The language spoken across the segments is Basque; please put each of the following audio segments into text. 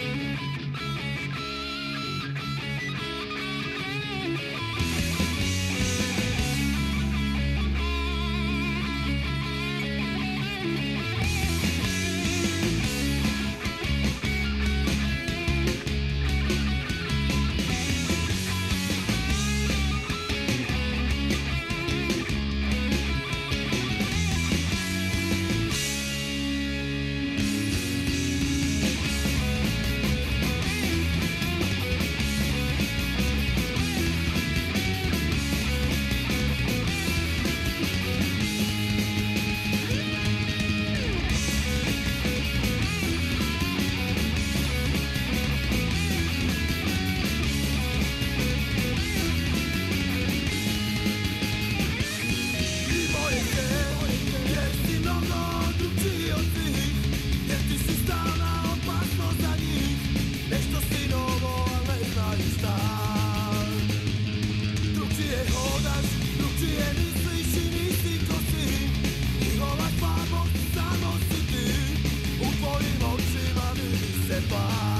Bye. goodbye.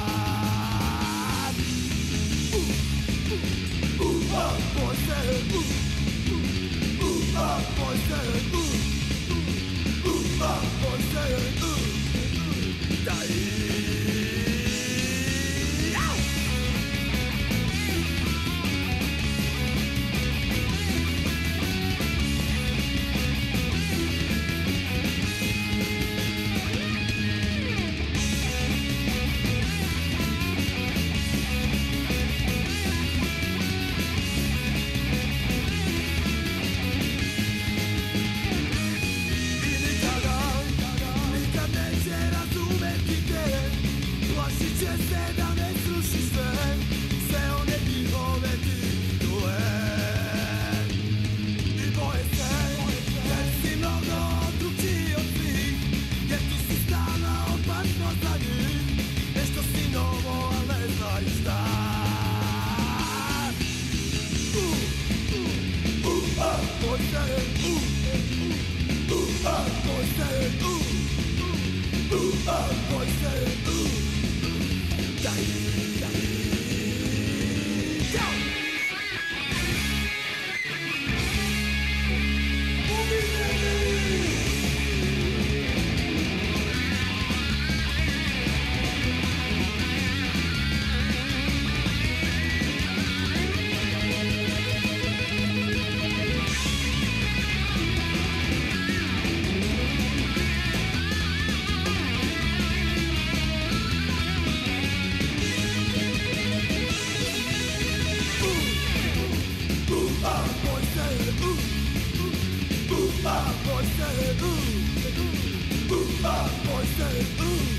usted uh uh uh voz eh uh dai said it, ooh, ah, ooh, ooh, my ooh.